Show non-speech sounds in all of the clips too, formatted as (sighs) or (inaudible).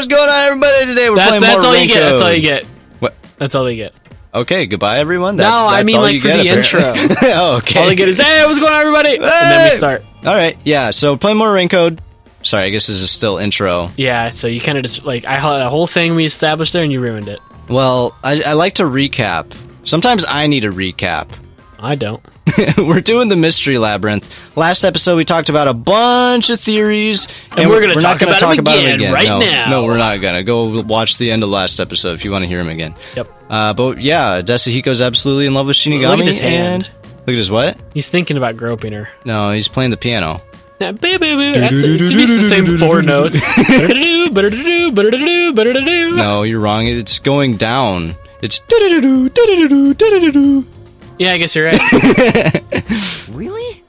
what's going on, everybody? Today we're That's, playing that's all you get. That's all you get. What? That's all you get. Okay, goodbye, everyone. That's, No, I mean, all like, you for get, the apparently. intro. oh, (laughs) okay. All you get is hey, what's going on, everybody? And then we start. All right, yeah. So playing more Rain Code. Sorry, I guess this is still intro. Yeah. So you kind of just like I had a whole thing we established there, and you ruined it. Well, I, I like to recap. Sometimes I need a recap. I don't. (laughs) we're doing the mystery labyrinth. Last episode, we talked about a bunch of theories, And we're gonna talk gonna about talk them about them again again right no, now. No, we're not gonna go watch the end of last episode if you want to hear him again. Yep. Uh, but yeah, Desuhiko's absolutely in love with Shinigami. Look at his hand. And look at his what? He's thinking about groping her. No, he's playing the piano. Boo, boo, boo. That's it's the same four (laughs) notes. (laughs) No, you're wrong. It's going down. It's. Yeah, I guess you're right. (laughs) Really?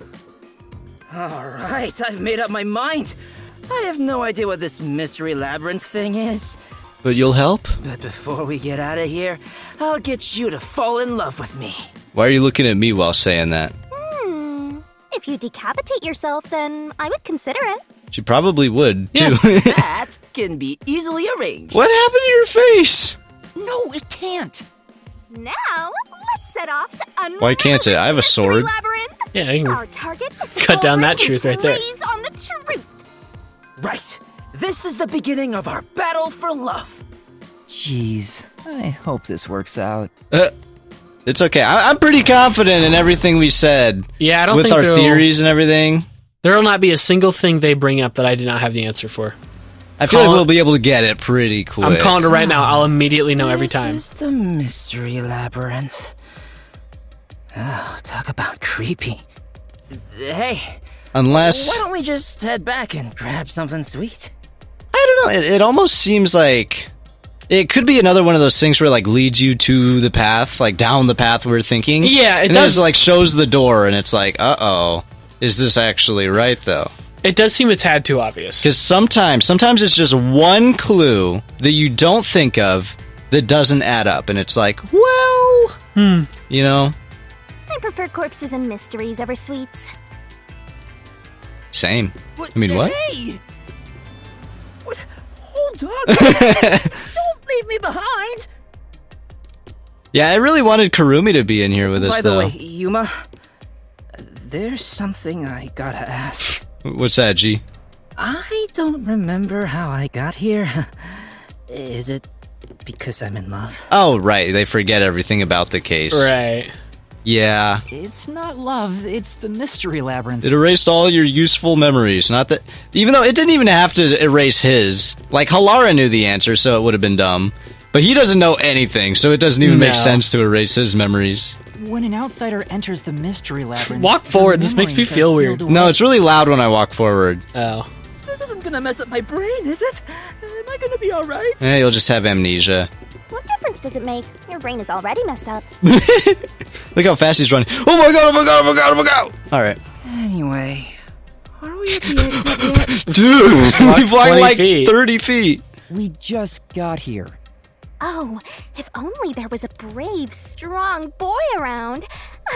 Alright, I've made up my mind. I have no idea what this mystery labyrinth thing is. But you'll help? But before we get out of here, I'll get you to fall in love with me. Why are you looking at me while saying that? Hmm. If you decapitate yourself, then I would consider it. She probably would, too. That (laughs) can be easily arranged. what happened to your face? No, it can't. Now, let's set off to unravel Why can't it? I have a sword. Labyrinth. Yeah, you can- Our target is Cut down that truth right there. on the truth. Right. This is the beginning of our battle for love. Jeez, I hope this works out. Uh, it's okay. I, I'm pretty confident in everything we said Yeah, I don't with think our theories and everything. There will not be a single thing they bring up that I did not have the answer for. I feel like we'll be able to get it pretty quick. I'm calling it right now. I'll immediately know every time. This is the mystery labyrinth. Oh, talk about creepy. Hey, Unless why don't we just head back and grab something sweet? I don't know. It, it almost seems like it could be another one of those things where it, like leads you to the path, like down the path we're thinking. Yeah, it and then does- it's, like shows the door, and it's like, uh oh, is this actually right though? It does seem a tad too obvious. Because sometimes, sometimes it's just one clue that you don't think of that doesn't add up, and it's like, well, Hmm. you know, I prefer corpses and mysteries over sweets. same. I mean, what? Hey! What? Hold on! (laughs) Don't leave me behind! Yeah, I really wanted Karumi to be in here with us, By the way, Yuma, there's something I gotta ask. What's that, G? I don't remember how I got here. (laughs) Is it because I'm in love? Oh, right. They forget everything about the case. Right. Yeah. It's not love, it's the mystery labyrinth. It erased all your useful memories. Not that, even though it didn't even have to erase his. Like Halara knew the answer, so it would have been dumb. But he doesn't know anything, so it doesn't even make sense to erase his memories. When an outsider enters the mystery labyrinth, Walk forward, this makes me feel weird. sealed No, it's really loud when I walk forward. Oh. This isn't gonna mess up my brain, is it? Am I gonna be alright? Yeah, you'll just have amnesia. What difference does it make? Your brain is already messed up. (laughs) Look how fast he's running. Oh my god, oh my god, oh my god, oh my god! Alright. Anyway, are we at the (laughs) exit yet? Dude, (laughs) we've walked like feet. 30 feet. We just got here. Oh, if only there was a brave, strong boy around.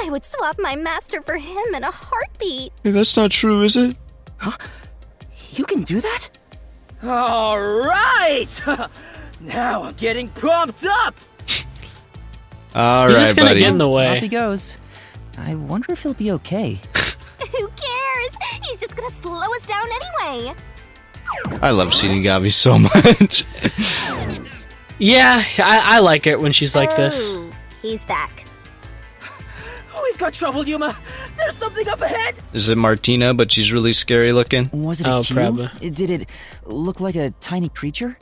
I would swap my master for him in a heartbeat. Hey, that's not true, is it? Huh? You can do that? Alright! (laughs) now I'm getting pumped up! Alright, He's just gonna buddy. get in the way. Off he goes. I wonder if he'll be okay. (laughs) Who cares? He's just gonna slow us down anyway. I love Shinigami so (laughs) much. Yeah, I, I like it when she's like this. Oh, he's back. (gasps) We've got trouble, Yuma! There's something up ahead! is it Martina, but she's really scary looking? Was it a Oh, cue? probably. Did it look like a tiny creature?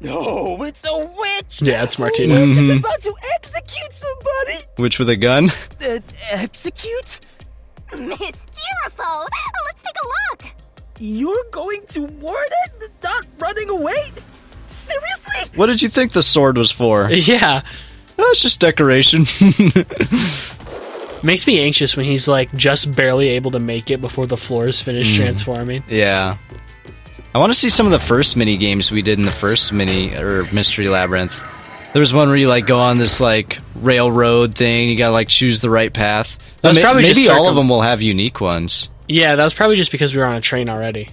No, it's a witch! Yeah, it's Martina. We're just Mhm. about to execute somebody! Witch with a gun? Uh, execute? Mysteriful! Let's take a look! You're going to ward it? Not running away? Seriously? What did you think the sword was for? (laughs) Yeah. Oh, it's just decoration. Makes me anxious when he's like just barely able to make it before the floor is finished Hmm. transforming. yeah. I want to see some of the first mini games we did in the first mini or mystery labyrinth. There was one where you like go on this like railroad thing. You gotta like choose the right path. That's May- probably maybe just all circum- of them will have unique ones. Yeah, that was probably just because we were on a train already.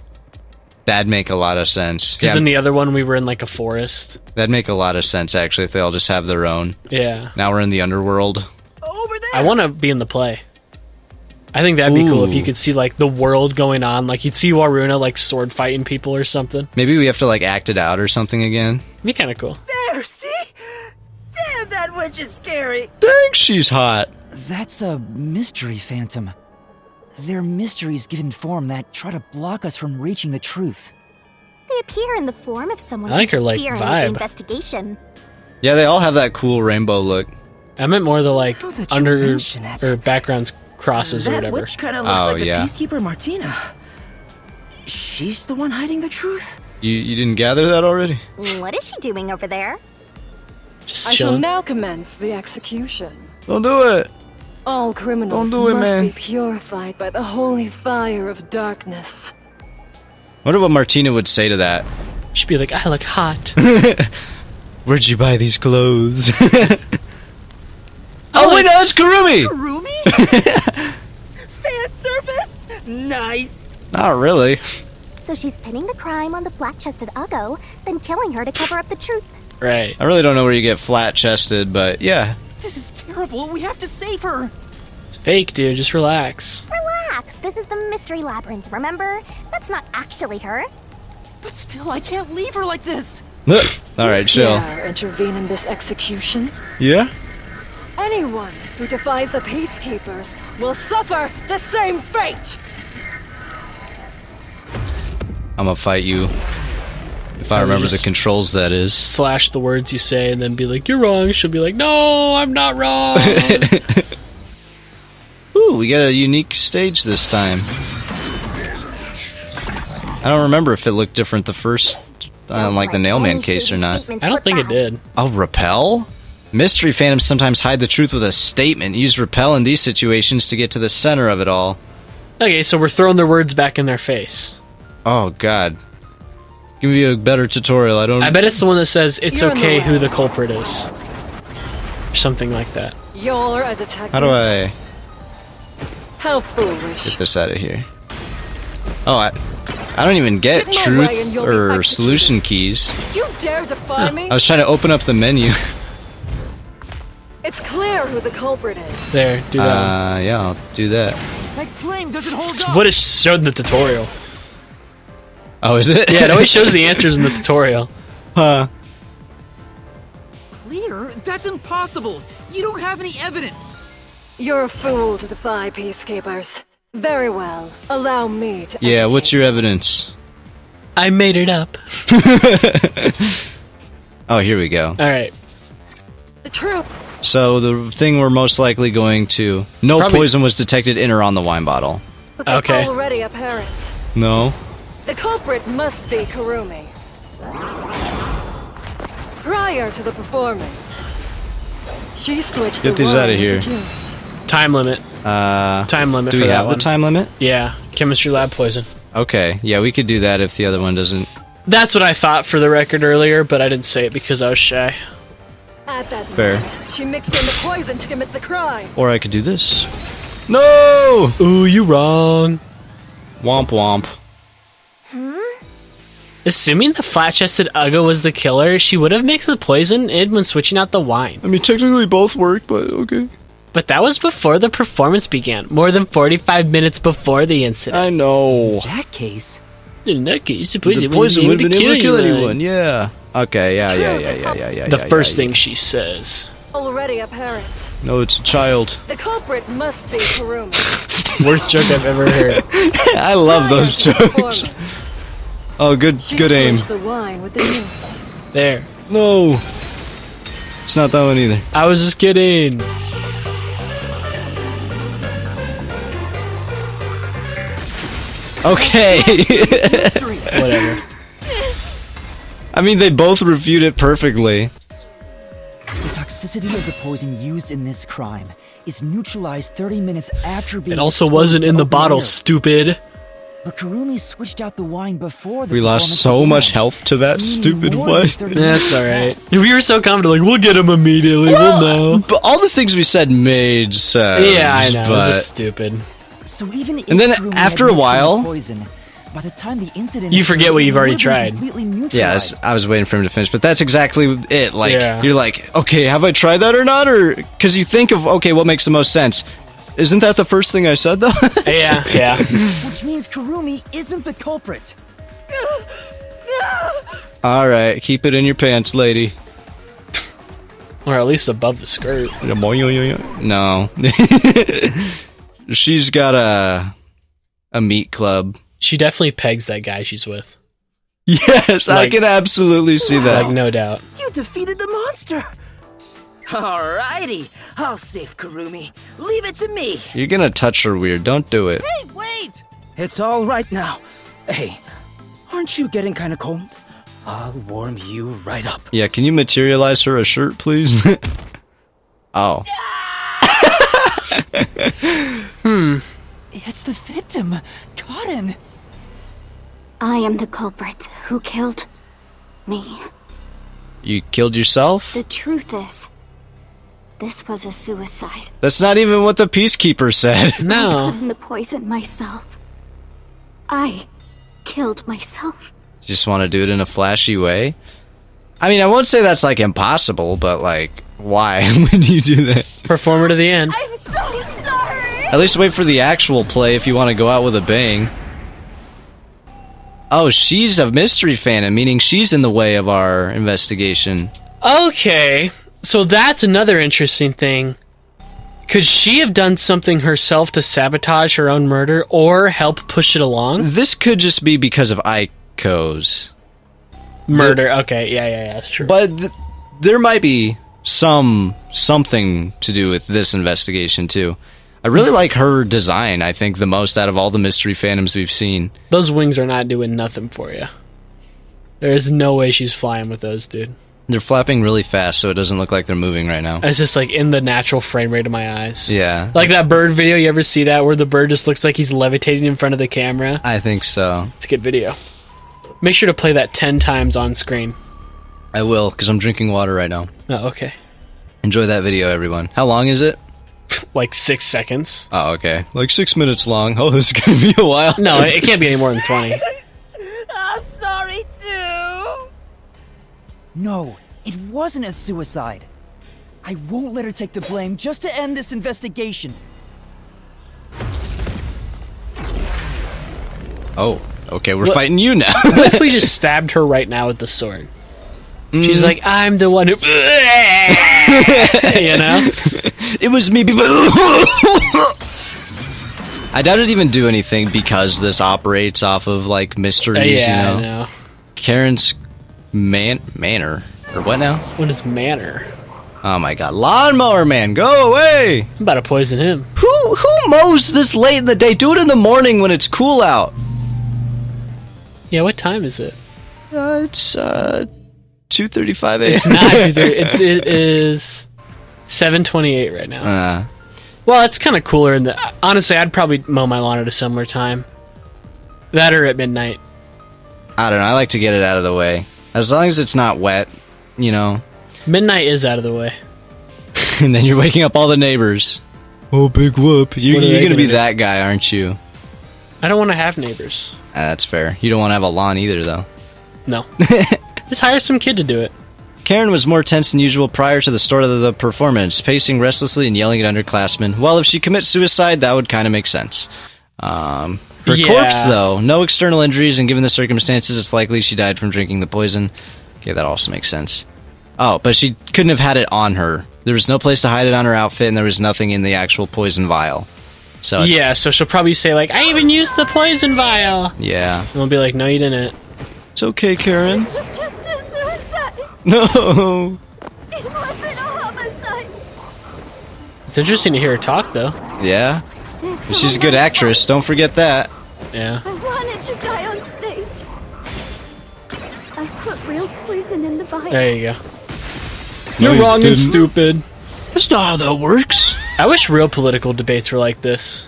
That'd make a lot of sense. Because Yeah, in the other one, we were in like a forest. that'd make a lot of sense actually if they all just have their own. Yeah. Now we're in the underworld. Over there! I want to be in the play. I think that'd be cool if you could see like the world going on. Like you'd see Waruna like sword fighting people or something. Maybe we have to like act it out or something again. Be kind of cool. There, see? Damn, that witch is scary! Dang, she's hot. That's a mystery phantom. They're mysteries given form that try to block us from reaching the truth. They appear in the form of someone I like her, like, fearing the vibe. investigation. Yeah, they all have that cool rainbow look. I meant more the like oh, Now that under or backgrounds crosses or whatever. witch kind of looks Oh, like yeah. the peacekeeper Martina. She's the one hiding the truth? You you didn't gather that already? What is she doing over there? Just I shall now commence the execution. Don't do it. All criminals Don't do it, must man. be purified by the holy fire of darkness. Wonder what Martina would say to that. She'd be like, I look hot. (laughs) Where'd you buy these clothes? (laughs) oh wait, no, that's Karumi. Karumi? (laughs) Fan service? Nice! Not really. So she's pinning the crime on the flat-chested Uggo, then killing her to cover up the truth. right. I really don't know where you get flat chested, but yeah. This is terrible. We have to save her. It's fake, dude. Just relax. Relax, this is the mystery labyrinth, remember? That's not actually her. But still, I can't leave her like this. Look. (laughs) All right, chill. Dare intervene in this execution. Yeah. Anyone who defies the peacekeepers will suffer the same fate. I'm gonna fight you. If I remember the controls, that is. Slash the words you say and then be like, you're wrong. She'll be like, no, I'm not wrong. (laughs) Ooh, we got a unique stage this time. I don't remember if it looked different the first, like the Nailman case or not. I don't think it did. Oh, repel? Mystery phantoms sometimes hide the truth with a statement. Use repel in these situations to get to the center of it all. Okay, so we're throwing their words back in their face. Oh God. Give me a better tutorial. I don't. I bet it's the one that says it's You're in the okay who the culprit is. Or something like that. You're a detective. How do I How foolish. get this out of here? Oh, I. I don't even get Get in my way and truth or executed. solution keys. You dare defy me? I was trying to open up the menu. (laughs) It's clear who the culprit is. There, do that. one. Uh, yeah, I'll do that. That flame doesn't hold It's up. what it showed in the tutorial. Oh, is it? Yeah, it always shows the (laughs) answers in the tutorial. Huh. Clear? That's impossible. You don't have any evidence. You're a fool to defy peacekeepers. Very well. Allow me to. Yeah, what's your evidence? I made it up. (laughs) Oh, here we go. All right. The truth. So the thing we're most likely going to. No Probably- poison was detected in or on the wine bottle. But Okay. already apparent. No. The culprit must be Karumi. Prior to the performance, she switched Get the these wine outta with here. the juice. Time limit. Uh, Time limit do for we that have the one. time limit? Yeah, chemistry lab poison. Okay. Yeah, we could do that if the other one doesn't. That's what I thought for the record earlier, but I didn't say it because I was shy. At that Fair. moment, she mixed in the poison to commit the crime. Or I could do this. No! Ooh, you wrong. Womp womp. Assuming the flat-chested Uggo was the killer, she would have mixed the poison in when switching out the wine. I mean, technically both work, but okay. But that was before the performance began, more than 45 minutes before the incident. I know. That case, In that case, the poison, The poison would have been able to kill you, anyone. Yeah. Okay. Yeah. Yeah. Yeah. Yeah. Yeah. Yeah. The yeah, first yeah, thing she says. Already apparent. yeah. No, it's a child. The culprit must be Karumi. Worst joke I've ever heard. (laughs) I love those Prior to the jokes. Performance, Oh, good, she good aim. the wine with the juice. There. No. It's not that one either. I was just kidding. Okay. (laughs) Whatever. I mean, they both refute it perfectly. the toxicity of the poison used in this crime is neutralized 30 minutes after being It also wasn't in the bottle, air. stupid. But Karumi switched out the wine before the We lost so began, much health to that meaning stupid more one. 30 That's minutes alright. passed. We were so confident, like, we'll get him immediately, we'll know. But all the things we said made sense. Yeah, I know. It was But just stupid. So even And then Karumi after a while- poison, By the time the incident You forget what you've already tried. Completely Yeah. I was- I was waiting for him to finish, but that's exactly it. Like Yeah. you're like, okay, have I tried that or not? Or because you think of okay, what makes the most sense? Isn't that the first thing I said though? (laughs) Yeah, yeah. Which means Karumi isn't the culprit. All right, keep it in your pants, lady. or at least above the skirt. No, (laughs) she's got a a meat club. She definitely pegs that guy she's with. Yes, I can absolutely see that. Like, no doubt. You defeated the monster! Alrighty, I'll save Karumi. Leave it to me. You're gonna touch her weird. Don't do it. Hey, wait! It's all right now. Hey, aren't you getting kind of cold? I'll warm you right up. Yeah, can you materialize her a shirt, please? (laughs) oh, (laughs) hmm. It's the victim, Cotton. I am the culprit who killed me. you killed yourself? The truth is, this was a suicide. That's not even what the peacekeeper said. (laughs) No. Put in the poison myself. I killed myself. Just want to do it in a flashy way. I mean, I won't say that's like impossible, but like, why (laughs) would you do that? Performer to the end. I'm so sorry! At least wait for the actual play if you want to go out with a bang. Oh, she's a mystery phantom, meaning she's in the way of our investigation. Okay, so that's another interesting thing. Could she have done something herself to sabotage her own murder or help push it along? This could just be because of Aiko's. Murder. Okay, yeah, yeah, yeah, that's true. But th- there might be some something to do with this investigation too. I really like her design. I think the most out of all the mystery phantoms we've seen. Those wings are not doing nothing for you. There is no way she's flying with those, dude. They're flapping really fast, so it doesn't look like they're moving right now. It's just like in the natural frame rate of my eyes. Yeah, Like that bird video, you ever see that where the bird just looks like he's levitating in front of the camera? I think so. It's a good video. Make sure to play that 10 times on screen. I will because I'm drinking water right now. Oh, okay. Enjoy that video, everyone. How long is it? (laughs) Like six seconds. Oh, okay. Like six minutes long. (laughs) Oh, this is gonna be a while. No, it (laughs) can't be any more than 20. No, it wasn't a suicide. I won't let her take the blame just to end this investigation. Oh, okay. We're fighting you now. What if we just (laughs) stabbed her right now with the sword? Mm. She's like, I'm the one who. (laughs) you know? it was me. (laughs) I doubt it even do anything because this operates off of like mysteries. yeah, you know, I know. Karen's man manor or what now? What is manner? Oh my god, lawnmower man, go away! I'm about to poison him. Who who mows this late in the day? Do it in the morning when it's cool out. Yeah, what time is it? Uh, it's uh two thirty five a.m. It's not. either. It's it is seven twenty eight right now. Uh, Well, it's kind of cooler in the. Honestly, I'd probably mow my lawn at a similar time. That or at midnight. I don't know. I like to get it out of the way as long as it's not wet, you know. Midnight is out of the way. (laughs) and then you're waking up all the neighbors. Oh, big whoop! You, are you're gonna gonna be do? that guy, aren't you? I don't want to have neighbors. Ah, that's fair. You don't want to have a lawn either, though. No. (laughs) Just hire some kid to do it. Karen was more tense than usual prior to the start of the performance, pacing restlessly and yelling at underclassmen. Well, if she commits suicide, that would kind of make sense. Um, her Yeah. corpse, though, no external injuries, and given the circumstances, it's likely she died from drinking the poison. Okay, that also makes sense. Oh, but she couldn't have had it on her. There was no place to hide it on her outfit, and there was nothing in the actual poison vial. So, it's- Yeah, so she'll probably say like, "I even used the poison vial," Yeah, and we'll be like, "No, you didn't." It's okay, Karen. This was just a suicide. No. It wasn't a homicide. It's interesting to hear her talk, though. Yeah. It's She's a good actress. Don't forget that. Yeah. I wanted to die on stage. I put real poison in the vial. There you go. No, You're you wrong and didn't. stupid. That's not how that works. I wish real political debates were like this.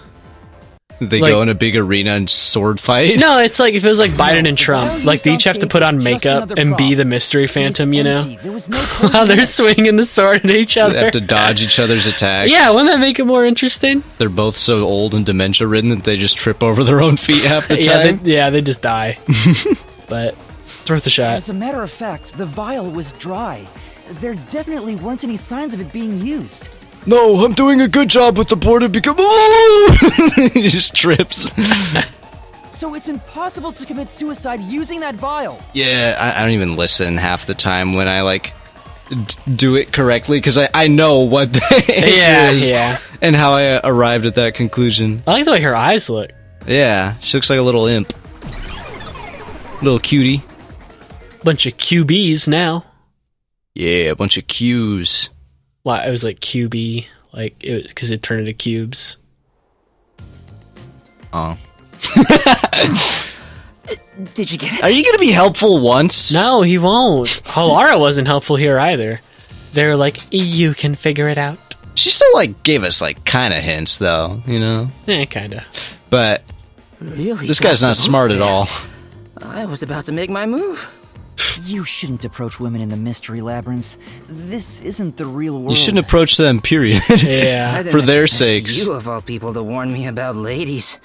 (laughs) They Like- go in a big arena and sword fight. No, it's like if it was like Biden and Trump. Vial Like they each have to put on stage was just makeup and be the mystery phantom, you know? empty. There no (laughs) How they're swinging the sword at each other. They have to dodge each other's attacks. Yeah, wouldn't that make it more interesting? They're both so old and dementia ridden that they just trip over their own feet half the (laughs) Yeah, time. they, yeah, they just die. but it's worth a shot. As a matter of fact, the vial was dry. There definitely weren't any signs of it being used. No, I'm doing a good job with the board because. become. Ooh! (laughs) he just trips. So it's impossible to commit suicide using that vial. Yeah, I, I don't even listen half the time when I like d- do it correctly because I, I know what (laughs) the Yeah, is yeah. and how I uh, arrived at that conclusion. I like the way her eyes look. Yeah, she looks like a little imp, little cutie. Bunch of QBs now. Yeah, a bunch of Q's. Well, it was like QB, like it because it, turned into cubes. Oh, (laughs) Did you get it? are you gonna be helpful once? No, he won't. Halara wasn't helpful here either. They're like, you can figure it out. She still like gave us like kind of hints though, you know. Eh, kinda. But Really? this guy's not move smart at all. I was about to make my move. You shouldn't approach women in the mystery labyrinth. This isn't the real world. You shouldn't approach them. Period. (laughs) Yeah. For their sakes. You of all people to warn me about ladies.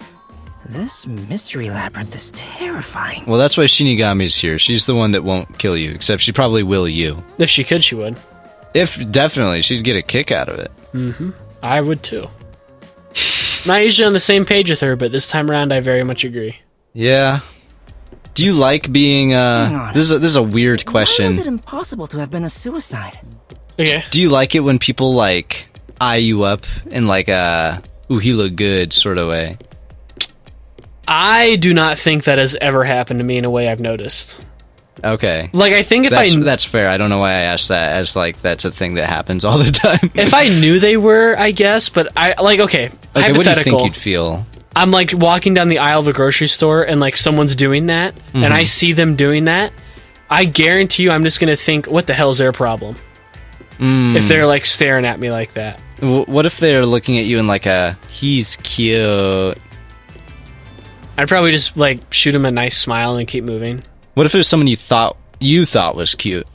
This mystery labyrinth is terrifying. well, that's why Shinigami's here. She's the one that won't kill you, except she probably will you. If she could, she would. If definitely, she'd get a kick out of it. Mm-hmm. I would too. (sighs) Not usually on the same page with her, but this time around, I very much agree. Yeah. Do you like being? Hang uh on. This is a, this is a weird Why was it impossible to have been a suicide? Okay. Do you like it when people like eye you up in like a "ooh he look good" sort of way? I do not think that has ever happened to me in a way I've noticed. Okay. Like, I think if That's I that's fair. I don't know why I asked that as like that's a thing that happens all the (laughs) time. if I knew they were, I guess. But I like okay. okay, what do you think you'd feel? I'm like walking down the aisle of a grocery store and like someone's doing that, and Mm-hmm. I see them doing that. I guarantee you, I'm just gonna think, "What the hell is their problem?" Mm. If they're like staring at me like that. W- What if they're looking at you in like a he's cute? I'd probably just like shoot him a nice smile and keep moving. What if it was someone you thought you thought was cute?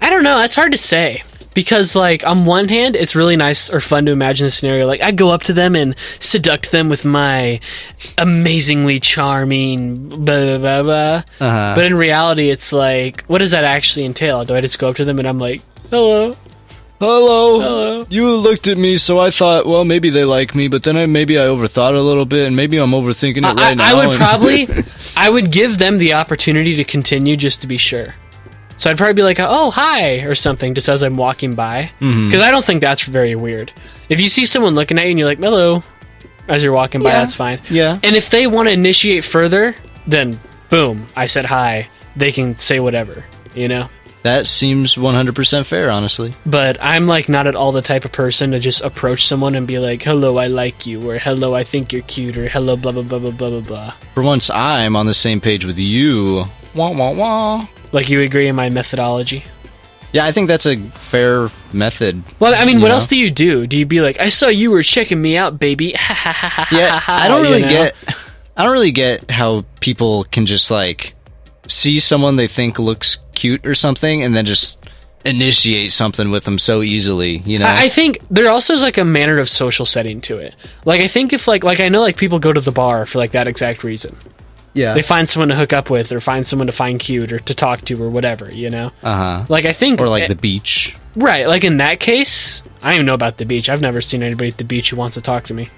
I don't know. That's hard to say because, like, on one hand, it's really nice or fun to imagine a scenario like I go up to them and seduct them with my amazingly charming blah blah blah. blah. Uh-huh. But in reality, it's like, what does that actually entail? Do I just go up to them and I'm like, hello? Hello. Hello. You looked at me, so I thought, well, maybe they like me, but then I maybe I overthought a little bit, and maybe I'm overthinking it I, right now. I would (laughs) probably, I would give them the opportunity to continue just to be sure. So I'd probably be like, oh, hi, or something, just as I'm walking by. Because Mm-hmm. I don't think that's very weird. If you see someone looking at you and you're like, hello, as you're walking by, Yeah. that's fine. Yeah. And if they want to initiate further, then boom, I said hi. They can say whatever, you know? That seems 100% fair, honestly. But I'm like not at all the type of person to just approach someone and be like, hello, I like you, or hello, I think you're cute, or hello, blah, blah, blah, blah, blah, blah, blah. For once, I'm on the same page with you. Wah wah wah. Like you agree in my methodology? Yeah, I think that's a fair method. Well, I mean, what know? else do you do? Do you be like, I saw you were checking me out, baby? (laughs) Yeah, I don't You really know? get. I don't really get how people can just like see someone they think looks cute or something, and then just initiate something with them so easily. You know? I I think there also is like a manner of social setting to it. Like I think if like like I know like people go to the bar for like that exact reason. Yeah. They find someone to hook up with, or find someone to find cute, or to talk to, or whatever. You know. Uh huh. Like I think, Or like eh, the beach. right. Like in that case, I don't even know about the beach. I've never seen anybody at the beach who wants to talk to me.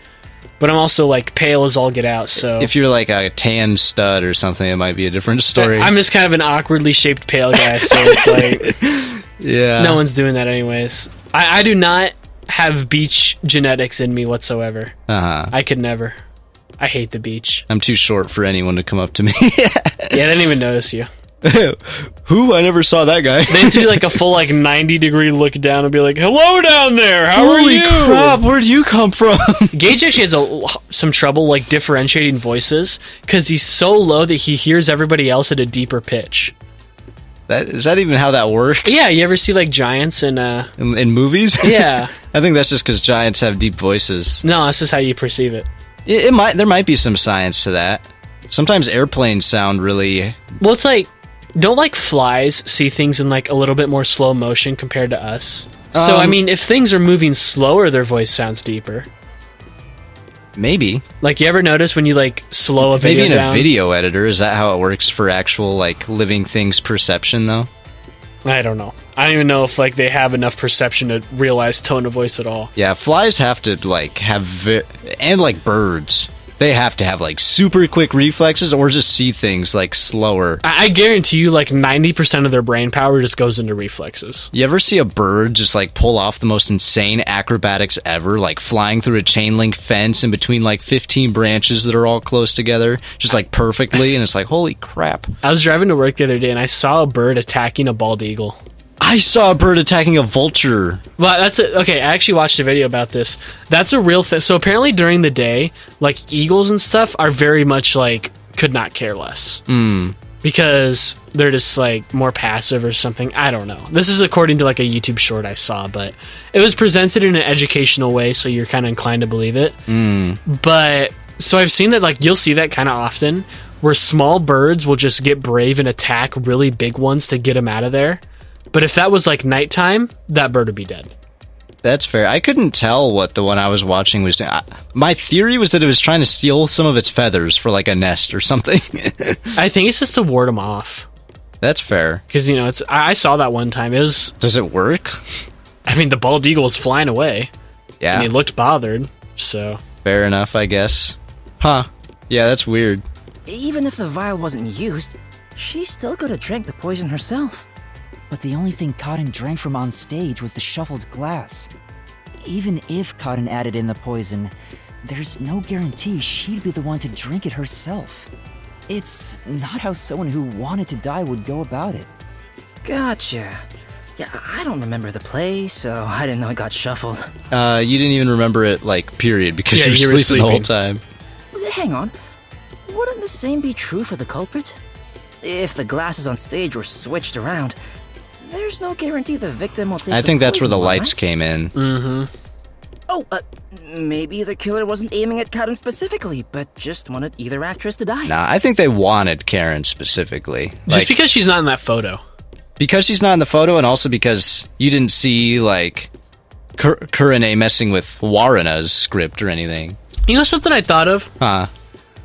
But I'm also like pale as all get out, so If you're like a tan stud or something, it might be a different story. I'm just kind of an awkwardly shaped pale guy, so it's (laughs) like yeah. no one's doing that anyways. I, I do not have beach genetics in me whatsoever. Uh huh. I could never. I hate the beach. I'm too short for anyone to come up to me. (laughs) Yeah, they didn't even notice you. (laughs) Who? I never saw that guy. They used to do like a (laughs) full like 90 degree look down and be like, "Hello down there. How are Holy you?" crap! Where'd you come from? Gage actually has a, some trouble like differentiating voices because he's so low that he hears everybody else at a deeper pitch. that is that even how that works? Yeah, you ever see like giants in uh In, in movies? yeah. I think that's just because giants have deep voices. No, this is how you perceive it. It, it might there might be some science to that. Sometimes airplanes sound really Well, it's like don't like flies see things in like a little bit more slow motion compared to us. So I Um, mean, if things are moving slower, their voice sounds deeper. maybe Like you ever notice when you like slow a video maybe in down? a video editor is that how it works for actual like living things perception though? I don't know. I don't even know if like they have enough perception to realize tone of voice at all. Yeah, flies have to like have ve- and like birds. They have to have like super quick reflexes or just see things like slower. I, I guarantee you, like ninety percent of their brain power just goes into reflexes. You ever see a bird just like pull off the most insane acrobatics ever, like flying through a chain link fence in between like 15 branches that are all close together, just like perfectly? And it's like, holy crap. I was driving to work the other day and I saw a bird attacking a bald eagle. I saw a bird attacking a vulture. Well, that's a, okay. I actually watched a video about this. That's a real thing. So apparently, during the day, like eagles and stuff are very much like could not care less hmm. because they're just like more passive or something. I don't know. This is according to like a YouTube short I saw, but it was presented in an educational way, so you're kind of inclined to believe it. Hmm. But so I've seen that like you'll see that kind of often where small birds will just get brave and attack really big ones to get them out of there. But if that was like nighttime, that bird would be dead. That's fair. I couldn't tell what the one I was watching was doing. I- My theory was that it was trying to steal some of its feathers for like a nest or (laughs) something. I think it's just to ward them off That's fair. because you know it's. I I saw that one time. It was. Does it work? I mean, the bald eagle was flying away Yeah. and he looked bothered. So Fair enough, I guess. Huh. Yeah, that's weird. Even if the vial wasn't used, she still could have drank the poison herself. But the only thing Cotton drank from on stage was the shuffled glass. Even if Cotton added in the poison, there's no guarantee she'd be the one to drink it herself. It's not how someone who wanted to die would go about it. Gotcha. Yeah, I don't remember the play, so I didn't know it got shuffled. Uh, you didn't even remember it, like, period, because Yeah, you were, you were sleeping, the whole time. Hang on. Wouldn't the same be true for the culprit? If the glasses on stage were switched around, there's no guarantee the victim will take I the think that's where the lights right? came in. Mm-hmm. Oh, uh, maybe the killer wasn't aiming at Cotton specifically, but just wanted either actress to die. Nah, I think they wanted Karen specifically. just Like, because she's not in that photo, because she's not in the photo, and also because you didn't see, like, Kur- Kurane messing with Waruna's script or anything. you know something I thought of Huh.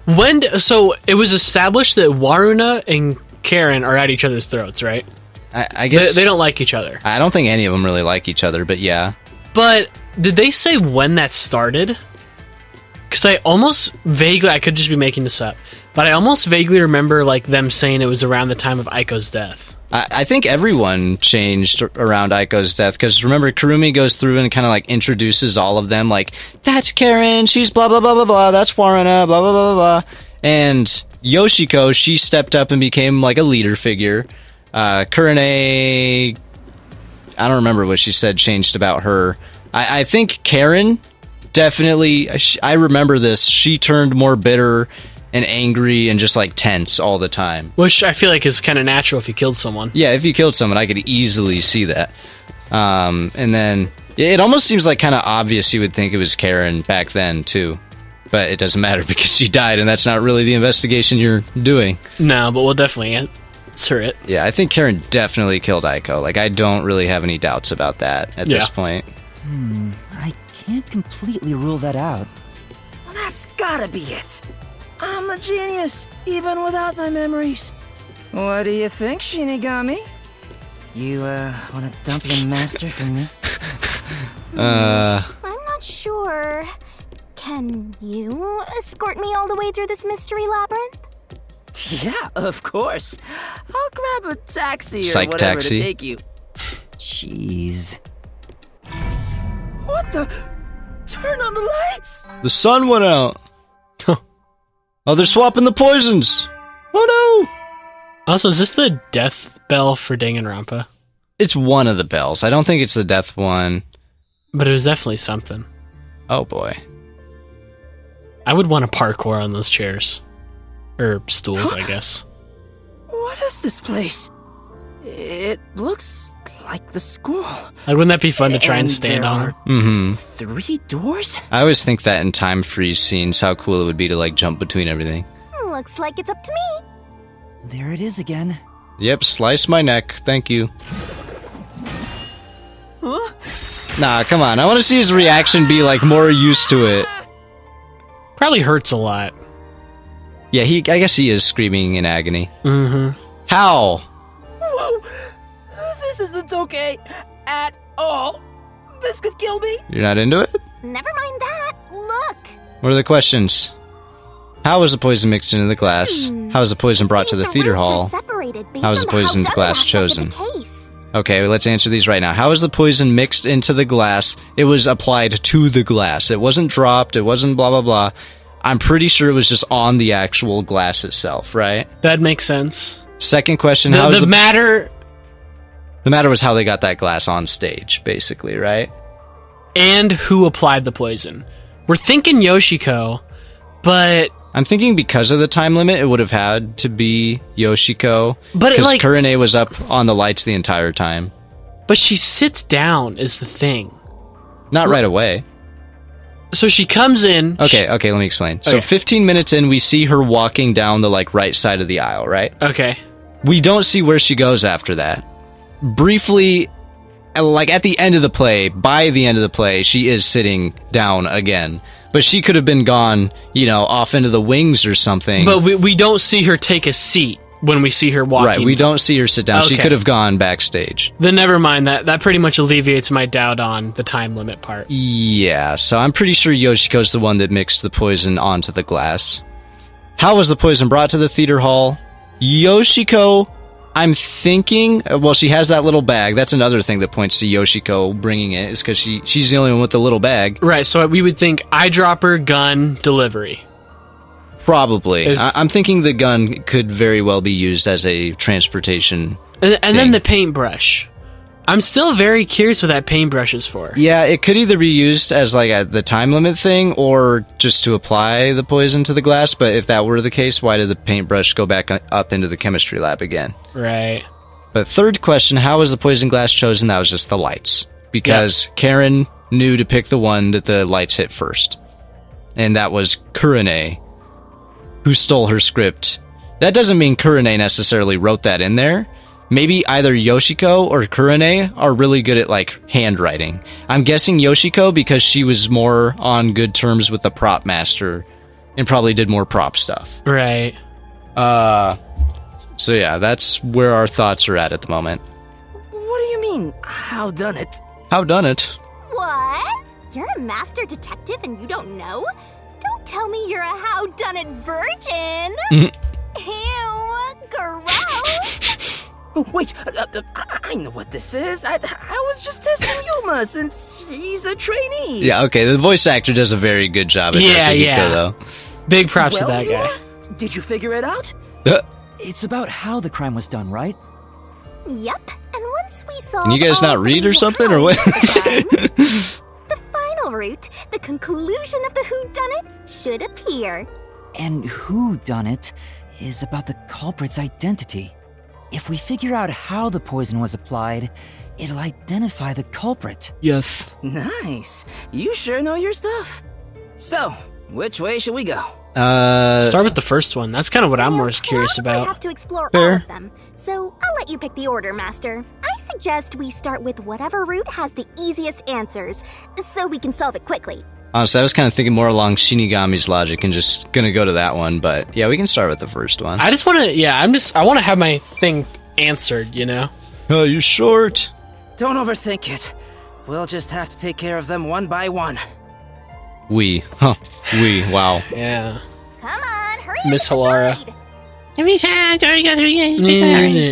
when. d- So it was established that Waruna and Karen are at each other's throats, right? I, I guess. they don't like each other. I don't think any of them really like each other, but yeah. But did they say when that started? Because I almost vaguely, I could just be making this up, but I almost vaguely remember like them saying it was around the time of Aiko's death. I, I think everyone changed around Aiko's death because remember Karumi goes through and kind of like introduces all of them like that's Karen, she's blah blah blah blah blah, that's Waruna, blah blah blah blah blah, and Yoshiko she stepped up and became like a leader figure. Uh, Kurane, I don't remember what she said changed about her. I, I think Karen definitely. I remember this. She turned more bitter and angry and just like tense all the time. Which I feel like is kind of natural if you killed someone. Yeah, if you killed someone, I could easily see that. Um, and then it almost seems like kind of obvious you would think it was Karen back then too, but it doesn't matter (laughs) because she died, and that's not really the investigation you're doing. No, but we'll definitely answer it. Yeah, I think Karen definitely killed Aiko. Like, I don't really have any doubts about that at this Yeah. point. I can't completely rule that out. Well, that's gotta be it. I'm a genius, even without my memories. What do you think, Shinigami? You, uh, wanna dump your master for me? (laughs) Uh, I'm not sure. Can you escort me all the way through this mystery labyrinth? (laughs) Yeah, of course. I'll grab a taxi or Psych whatever taxi. to take you. Jeez. What the? Turn on the lights! the sun went out. oh, they're swapping the poisons. Oh no! Also, is this the death bell for Danganronpa? It's one of the bells. I don't think it's the death one. But it was definitely something. Oh boy. I would want to parkour on those chairs. Or stools, I guess. What is this place? It looks like the school. Like, wouldn't that be fun to try and, And stand there on are- her? Mm-hmm. Three doors? I always think that in time freeze scenes, how cool it would be to like jump between everything. Looks like it's up to me. There it is again. Yep, slice my neck. Thank you. Nah, come on. I want to see his reaction be like more used to it. Probably hurts a lot. Yeah, he. I guess he is screaming in agony. Mm-hmm. How? Whoa! This isn't okay at all. This could kill me. You're not into it? Never mind that. Look. What are the questions? How was the poison mixed into the glass? How was the poison brought to Seems the theater hall? How was the how poisoned done glass chosen? the case. Okay, let's answer these right now. How was the poison mixed into the glass? It was applied to the glass. It wasn't dropped. It wasn't blah blah blah. I'm pretty sure it was just on the actual glass itself, right? That makes sense. Second question: The, How the the, matter the matter was how they got that glass on stage, basically, right? and who applied the poison. We're thinking Yoshiko, but I'm thinking because of the time limit, it would have had to be Yoshiko. But because like- Kurene was up on the lights the entire time. but she sits down is the thing. Not right away. So she comes in. Okay, okay, let me explain. So 15 minutes in, we see her walking down the like right side of the aisle, right? Okay. We don't see where she goes after that. Briefly, uh, like at the end of the play, by the end of the play, she is sitting down again. But she could have been gone, you know, off into the wings or something. But we, we don't see her take a seat when we see her walking. right, we don't see her sit down. She could have gone backstage. Then never mind that. That pretty much alleviates my doubt on the time limit part. Yeah, so I'm pretty sure Yoshiko's the one that mixed the poison onto the glass. How was the poison brought to the theater hall? Yoshiko, I'm thinking. uh, Well, she has that little bag. That's another thing that points to Yoshiko bringing it, is because she she's the only one with the little bag. Right, so we would think eyedropper, gun, delivery. Probably. Is- I, I'm thinking the gun could very well be used as a transportation. And, and then the paintbrush. I'm still very curious what that paintbrush is for. Yeah, it could either be used as like a, the time limit thing or just to apply the poison to the glass. But if that were the case, why did the paintbrush go back up into the chemistry lab again? Right. But third question, how was the poison glass chosen? That was just the lights. Because Karen knew to pick the one that the lights hit first. And that was Kurene, who stole her script. That doesn't mean Kurene necessarily wrote that in there. Maybe either Yoshiko or Kurene are really good at like handwriting. I'm guessing Yoshiko because she was more on good terms with the prop master and probably did more prop stuff. Right. Uh so yeah, that's where our thoughts are at at the moment. What do you mean, how done it? How done it? What? You're a master detective and you don't know? Don't tell me you're a how done it virgin. Ew, gross. Oh, wait, uh, uh, I, I know what this is. I, I was just testing Yuma since she's a trainee. Yeah, okay. The voice actor does a very good job at Yeah, Desuhiko, yeah. though. Big props well, to that Yuma, guy. did you figure it out? Uh, It's about how the crime was done, right? Yep. And once we saw Can you guys not read or something, or what? (laughs) the final route, the conclusion of the whodunit, should appear. And who done it is about the culprit's identity. If we figure out how the poison was applied, it'll identify the culprit. yes. (laughs) Nice. You sure know your stuff. So, which way should we go? Uh, Start with the first one. That's kind of what I'm We'll more curious probably about. have to explore Fair. all of them. So I'll let you pick the order, Master. I suggest we start with whatever route has the easiest answers, so we can solve it quickly. honestly, I was kind of thinking more along Shinigami's logic and just gonna go to that one. But yeah, we can start with the first one. I just want to, yeah, I'm just, I want to have my thing answered, you know? oh, you short. Don't overthink it. We'll just have to take care of them one by one. We. Huh. We. Wow. Yeah. Come on, hurry Miss up and Halara. decide. Yeah,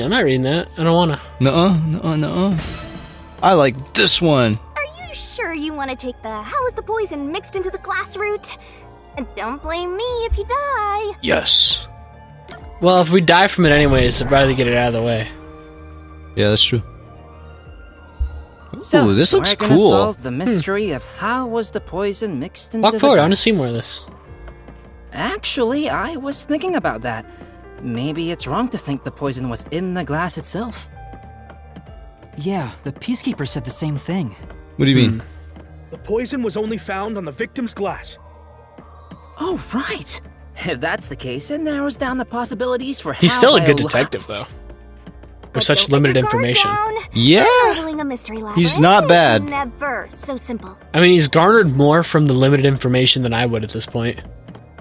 mm, I'm not reading that. I don't want to. Nuh-uh. Nuh-uh. Nuh-uh. I like this one. Are you sure you want to take the how is the poison mixed into the glass route? And don't blame me if you die. Yes. Well, if we die from it anyways, I'd rather get it out of the way. Yeah, that's true. So, Ooh, this looks we're gonna cool. solve the hmm. mystery of how was the poison mixed into Walk the forward. I want to see more of this. Actually, I was thinking about that. Maybe it's wrong to think the poison was in the glass itself. Yeah, the Peacekeeper said the same thing. What do you mean? Hmm. The poison was only found on the victim's glass. Oh, right. (laughs) If that's the case, it narrows down the possibilities for He's Hal still a by good lot. detective, though. But With such limited information. down. Yeah. A He's not bad. Never so simple. I mean, he's garnered more from the limited information than I would at this point.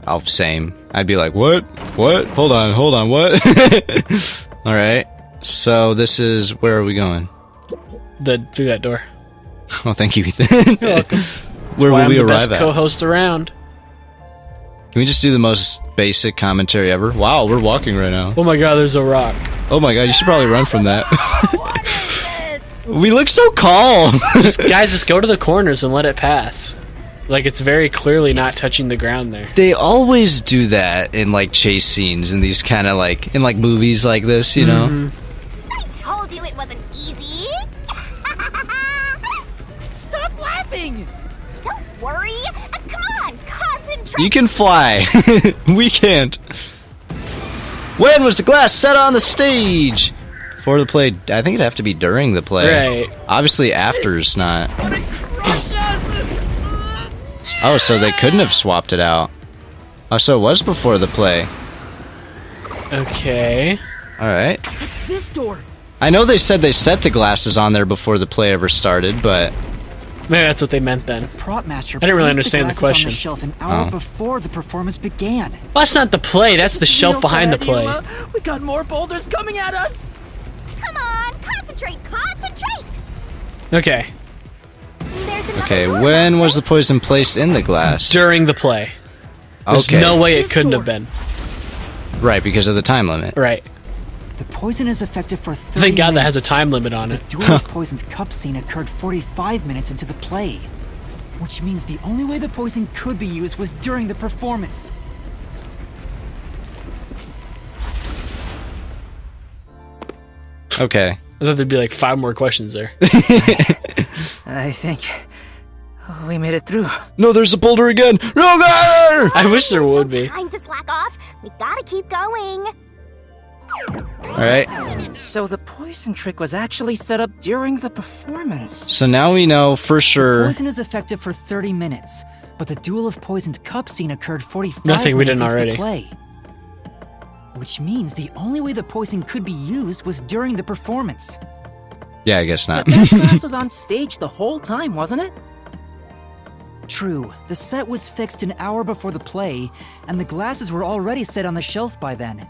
Oh, same. I'd be like, what? What? Hold on, hold on, what? (laughs) All right. So this is where are we going? The through that door. Oh, thank you, Ethan. (laughs) where Why will I'm we the arrive best at? co-host around. Can we just do the most basic commentary ever? Wow, we're walking right now. Oh my god, there's a rock. Oh my god, you should probably run from that. (laughs) we look so calm. (laughs) Just, guys, just go to the corners and let it pass. Like it's very clearly not touching the ground there. they always do that in like chase scenes in these kind of like in like movies like this, you know. Mm-hmm. I told you it wasn't You can fly. (laughs) we can't. When was the glass set on the stage? Before the play, I think it'd have to be during the play. Right. Obviously, after's not. Oh, so they couldn't have swapped it out. Oh, so it was before the play. Okay. All right. It's this door. I know they said they set the glasses on there before the play ever started, but Maybe that's what they meant then. Prop master. I didn't really understand the glasses question. On the shelf an hour Oh. before the performance began. Well, that's not the play. That's the shelf Real behind the play. Yuma. We got more boulders coming at us. Come on, concentrate, concentrate. Okay. Okay. door, When was the poison placed in the glass? During the play. There's Okay. no way it couldn't have been. Right, because of the time limit. Right. The poison is effective for 30 Thank God that has a time limit on The it. Duel of (laughs) Poison's cup scene occurred 45 minutes into the play. Which means the only way the poison could be used was during the performance. Okay. I thought there'd be like five more questions there. (laughs) I think we made it through. No, there's a boulder again. No, God! I wish there There's would no be. time to slack off. We gotta keep going. All right. So the poison trick was actually set up during the performance. So now we know for sure. Poison is effective for 30 minutes, but the Duel of Poison's cup scene occurred 45 Nothing we minutes didn't into already. the play. Which means the only way the poison could be used was during the performance. Yeah, I guess not. But that glass was on stage the whole time, wasn't it? True, the set was fixed an hour before the play, and the glasses were already set on the shelf by then.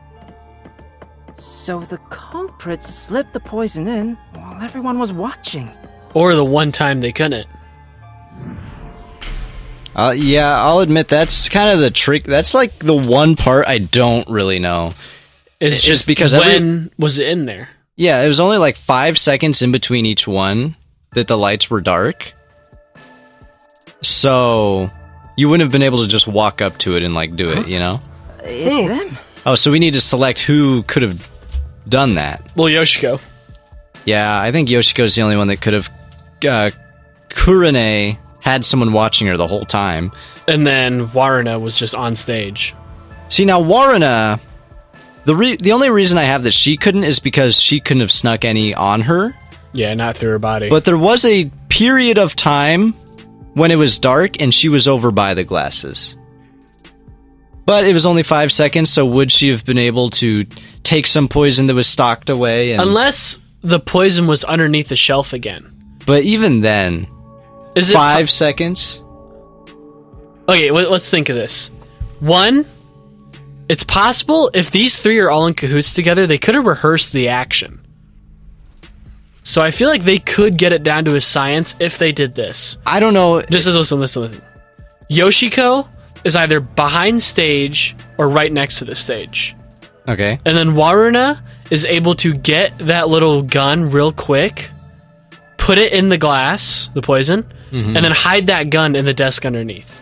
So the culprit slipped the poison in while everyone was watching. Or the one time they couldn't. Uh, yeah, I'll admit that's kind of the trick. That's like the one part I don't really know. It's, It's just just because when every- was it in there? Yeah, it was only like five seconds in between each one that the lights were dark. So you wouldn't have been able to just walk up to it and like do it, you know? It's them. Oh, so we need to select who could have done that. Well, Yoshiko. Yeah, I think Yoshiko's the only one that could have. Uh, Kurane had someone watching her the whole time. And then Waruna was just on stage. See now, Waruna, the re- the only reason I have that she couldn't is because she couldn't have snuck any on her. Yeah, not through her body. But there was a period of time when it was dark and she was over by the glasses. But it was only five seconds, so would she have been able to take some poison that was stocked away? And, Unless the poison was underneath the shelf again. but even then, Is it five seconds. Okay, let's think of this. One, it's possible if these three are all in cahoots together, they could have rehearsed the action. So I feel like they could get it down to a science if they did this. I don't know. Just as listen, listen, listen. Yoshiko is either behind stage or right next to the stage. Okay. And then Waruna is able to get that little gun real quick, put it in the glass, the poison, mm-hmm. and then hide that gun in the desk underneath.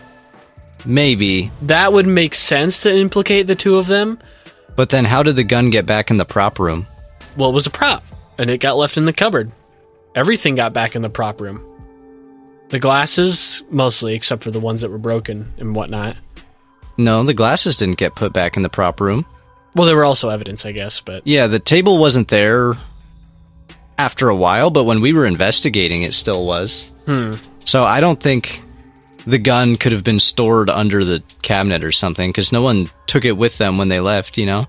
Maybe. That would make sense to implicate the two of them. But then how did the gun get back in the prop room? Well, it was a prop, and it got left in the cupboard. Everything got back in the prop room. The glasses, mostly, except for the ones that were broken and whatnot. No, the glasses didn't get put back in the prop room. Well, there were also evidence, I guess, but Yeah, the table wasn't there after a while, but when we were investigating, it still was. Hmm. So I don't think the gun could have been stored under the cabinet or something because no one took it with them when they left. You know,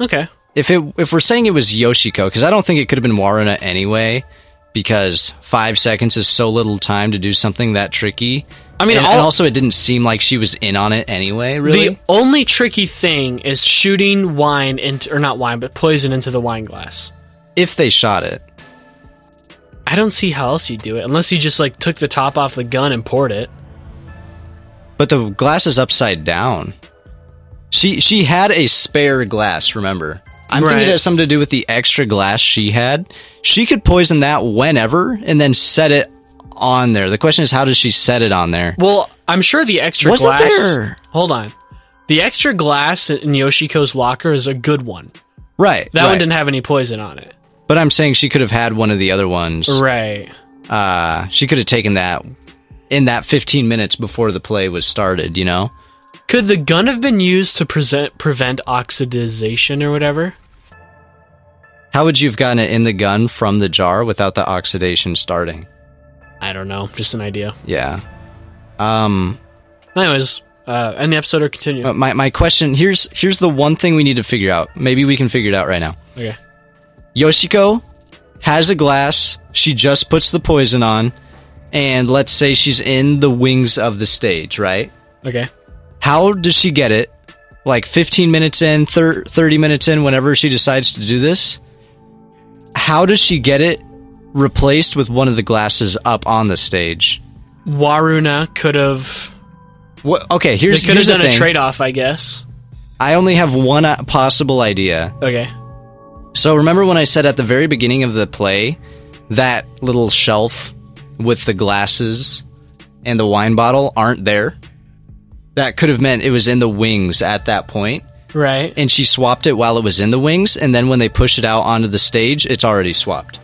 Okay. if it if we're saying it was Yoshiko, because I don't think it could have been Waruna anyway, because five seconds is so little time to do something that tricky. I mean, and, all- and also it didn't seem like she was in on it anyway. Really, The only tricky thing is shooting wine into, or not wine, but poison into the wine glass. if they shot it. I don't see how else you do it unless you just like took the top off the gun and poured it. But the glass is upside down. She she had a spare glass, remember? I'm thinking it has something to do with the extra glass she had. She could poison that whenever and then set it on there. The question is how does she set it on there? Well, I'm sure the extra Wasn't glass. there- Hold on. The extra glass in Yoshiko's locker is a good one. Right. That right. one didn't have any poison on it. But I'm saying she could have had one of the other ones. Right. Uh she could have taken that in that 15 minutes before the play was started, you know? Could the gun have been used to present, prevent oxidization or whatever? How would you have gotten it in the gun from the jar without the oxidation starting? I don't know. Just an idea. Yeah. Um Anyways, uh, end the episode or continue. Uh, my my question here's here's the one thing we need to figure out. Maybe we can figure it out right now. okay. Yoshiko has a glass. She just puts the poison on, and let's say she's in the wings of the stage, right? Okay. How does she get it? Like 15 minutes in, thir- 30 minutes in, whenever she decides to do this? How does she get it replaced with one of the glasses up on the stage? Waruna could have. What, okay, They here's, could have here's done a trade off, I guess. I only have one uh, possible idea. Okay. So remember when I said at the very beginning of the play that little shelf with the glasses and the wine bottle aren't there? That could have meant it was in the wings at that point, Right. and she swapped it while it was in the wings, and then when they push it out onto the stage, it's already swapped.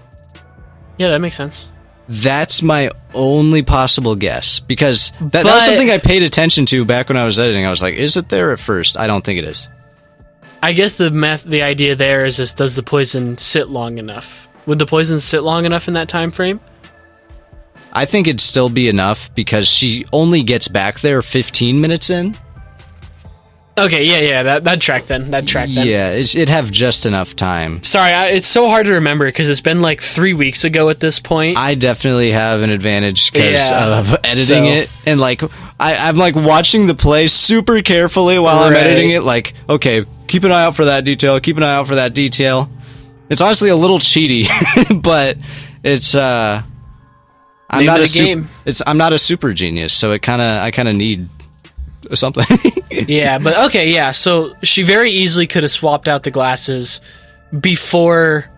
Yeah, that makes sense. That's my only possible guess because that, that was something I paid attention to back when I was editing. I was like, "Is it there at first? I don't think it is. I guess the math, the idea there is just does the poison sit long enough? Would the poison sit long enough in that time frame? I think it'd still be enough because she only gets back there 15 minutes in. Okay, yeah, yeah, that that track then, that track then. Yeah, it'd have just enough time. Sorry, I, it's so hard to remember because it's been like three weeks ago at this point. I definitely have an advantage because Yeah. of editing So- it and like I, I'm like watching the play super carefully while I'm editing it. Like, okay, keep an eye out for that detail. Keep an eye out for that detail. It's honestly a little cheaty, (laughs) but it's uh, I'm Name not a game. It's I'm not a super genius, so it kind of I kind of need something. (laughs) yeah, but okay, yeah. So she very easily could have swapped out the glasses before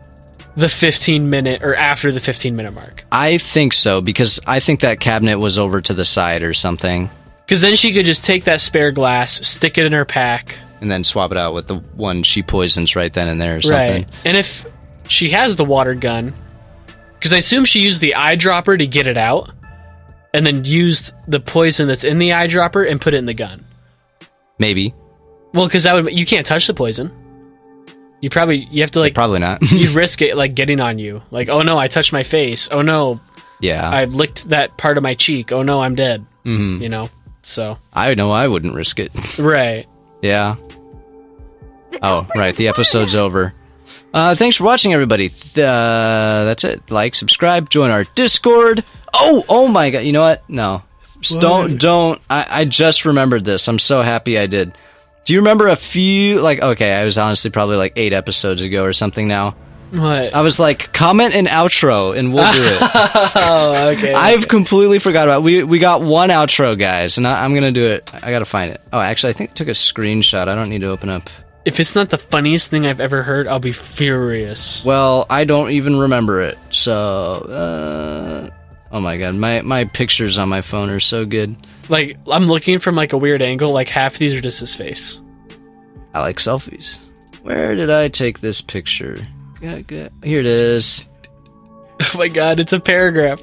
the 15 minute or after the 15 minute mark. I think so because I think that cabinet was over to the side or something, Because then she could just take that spare glass, stick it in her pack, and then swap it out with the one she poisons right then and there or something. right? And if she has the water gun, because I assume she used the eyedropper to get it out, and then used the poison that's in the eyedropper and put it in the gun. Maybe, Well, because that would you can't touch the poison. You probably you have to like probably not. you (laughs) risk it like getting on you. Like, oh no, I touched my face. Oh no, yeah, I licked that part of my cheek. Oh no, I'm dead. Mm-hmm. You know. So I know I wouldn't risk it. (laughs) right. Yeah. Oh, right. The episode's over. Uh, thanks for watching, everybody. Uh, that's it. Like, subscribe, join our Discord. Oh, oh my god. You know what? No. S- Don't, don't. I, I just remembered this. I'm so happy I did. Do you remember a few, like, okay, I was honestly probably like eight episodes ago or something now. What? I was like, comment an outro and we'll do it. (laughs) oh, okay. I've completely forgot about we we got one outro, guys, and I, I'm gonna do it. I gotta find it. Oh, actually, I think I took a screenshot. I don't need to open up. if it's not the funniest thing I've ever heard, I'll be furious. Well, I don't even remember it. So, uh, oh my god, my my pictures on my phone are so good. Like I'm looking from like a weird angle. Like half of these are just his face. I like selfies. Where did I take this picture? Here it is. (laughs) Oh my god, it's a paragraph.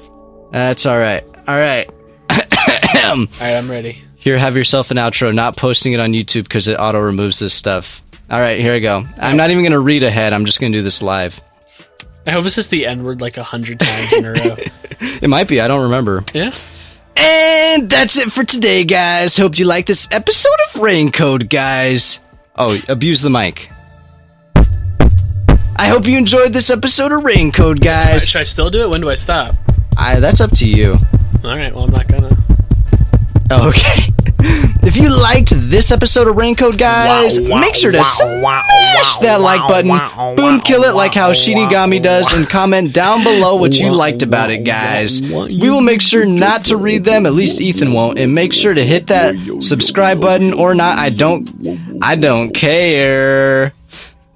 That's all right. All right. (coughs) All right, I'm ready. Here, have yourself an outro. Not posting it on YouTube because it auto removes this stuff. All right, here I go. I'm not even gonna read ahead. I'm just gonna do this live. I hope this is the N word like a hundred times in a row. (laughs) It might be. I don't remember. Yeah. And that's it for today, guys. Hope you like this episode of Rain Code, guys. Oh, abuse the mic. I hope you enjoyed this episode of Rain Code, guys. Should I still do it? When do I stop? I, that's up to you. All right. Well, I'm not gonna. Okay. (laughs) If you liked this episode of Rain Code, guys, make sure to smash that like button. Boom, kill it like how Shinigami does, and comment down below what you liked about it, guys. We will make sure not to read them. At least Ethan won't, and make sure to hit that subscribe button or not. I don't. I don't care.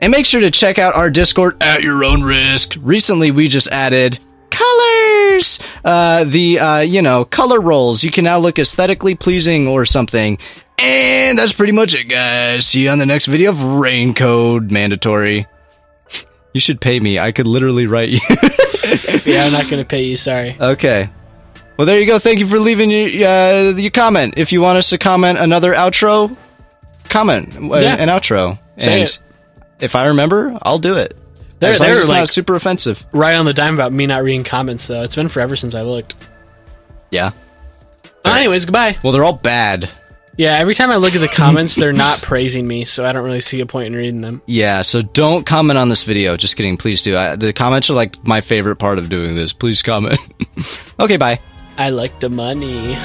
And make sure to check out our Discord at your own risk. Recently, we just added colors. Uh, the uh, you know color roles. You can now look aesthetically pleasing or something. And that's pretty much it, guys. See you on the next video of Rain Code Mandatory. You should pay me. I could literally write you. (laughs) yeah, I'm not gonna pay you. Sorry. okay. Well, there you go. Thank you for leaving your uh, your comment. If you want us to comment another outro, comment uh, Yeah. an outro, Say and it. if I remember, I'll do it. They're- as they're as like- not super offensive. Right on the dime about me not reading comments though. It's been forever since I looked. Yeah. Uh, anyways, goodbye. Well, they're all bad. Yeah, every time I look at the comments, they're (laughs) not praising me, so I don't really see a point in reading them. Yeah, so don't comment on this video. Just kidding. Please do. I, the comments are like my favorite part of doing this. Please comment. (laughs) okay, bye. I like the money.